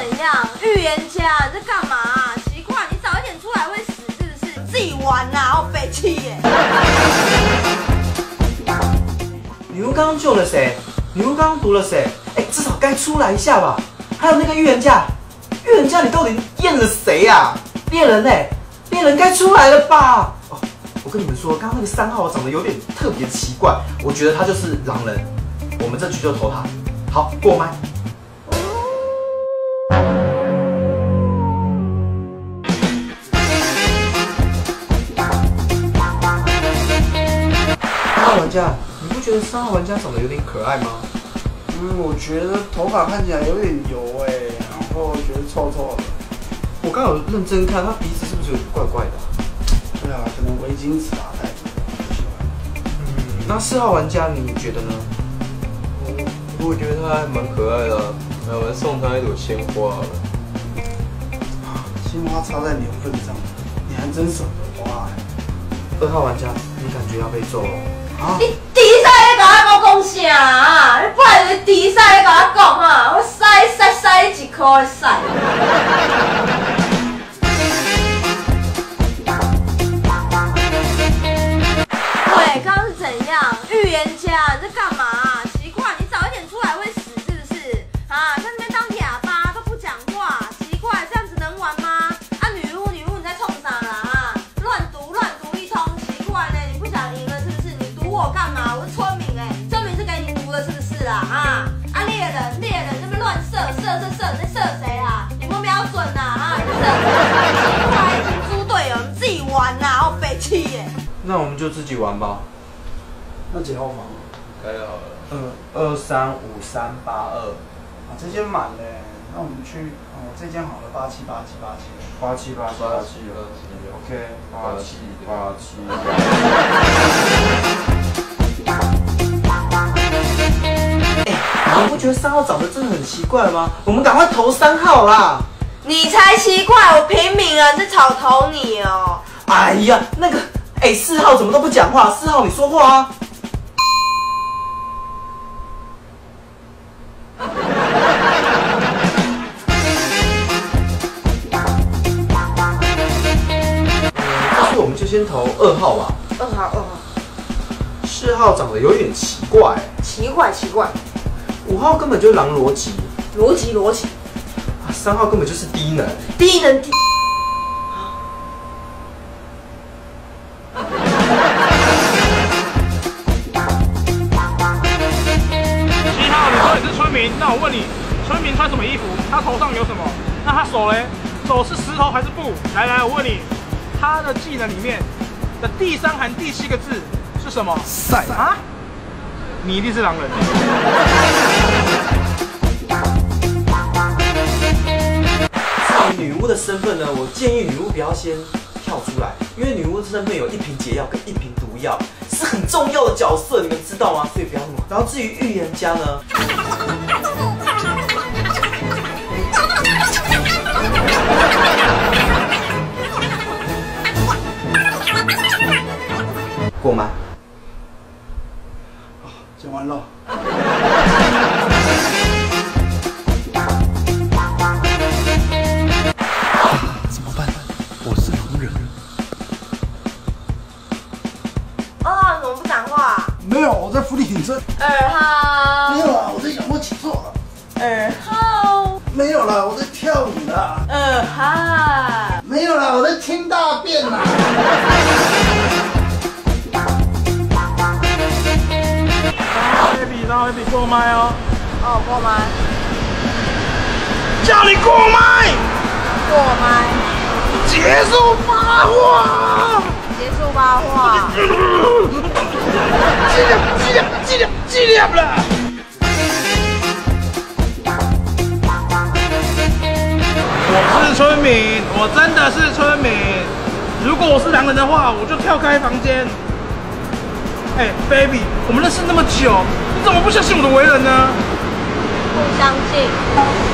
怎样？预言家你在干嘛、奇怪，你早一点出来会死是不是？自己玩呐、好北气耶！女巫刚刚救了谁？女巫刚刚毒了谁？哎，至少该出来一下吧。还有那个预言家，预言家你到底验了谁呀、猎人呢、猎人该出来了吧？哦，我跟你们说，刚刚那个三号长得有点特别奇怪，我觉得他就是狼人。我们这局就投他。好，过麦。玩家，你不觉得三号玩家长得有点可爱吗？嗯，我觉得头发看起来有点油哎、然后觉得臭臭的。我刚有认真看，他鼻子是不是有点怪怪的啊、对啊，可能围巾纸啊戴着，不喜欢。嗯，那四号玩家你觉得呢？我觉得他还蛮可爱的我们送他一朵鲜花好了。鲜花插在牛粪上，你还真舍得花哎、二号玩家，你感觉要被揍了？啊，你比赛咧，甲我讲啥？你不然你比赛咧，那我们就自己玩吧。那几号房？该好了。二二三五三八二。啊，这间满嘞、那我们去哦，这间好了，八七八七八七。八七八七八八七七。八七，OK，八七。八七。哎，你不觉得三号长得真的很奇怪吗？我们赶快投三号啦！你才奇怪，我平民啊在草投你哦。哎呀，那个，哎，四号怎么都不讲话？四号你说话啊！我们就先投二号吧。二号二号，四号长得有点奇怪，奇怪奇怪，五号根本就是狼逻辑，逻辑逻辑，啊，三号根本就是低能。低能低。什么？那他手嘞？手是石头还是布？来来，我问你，他的技能里面的第三行第七个字是什么？赛啊？你一定是狼人。至于女巫的身份呢，我建议女巫不要先跳出来，因为女巫的身份有一瓶解药跟一瓶毒药，是很重要的角色，你们知道吗？所以不要那么。然后至于预言家呢，过吗？讲完了。怎么办？我是狼人。二号怎么不讲话？没有，我在浮力挺身。二号没有了，我在仰卧起坐。二号没有了，我在跳舞呢。二号，没有了，我在清大便啦。麦哦，哦过麦叫你过麦，过麦，结束八卦。结束吧话。尽量，尽量，尽量，尽量了。我是村民，我真的是村民。如果我是狼人的话，我就跳开房间。哎、b a b y 我们认识那么久，你怎么不相信我的为人呢？不相信。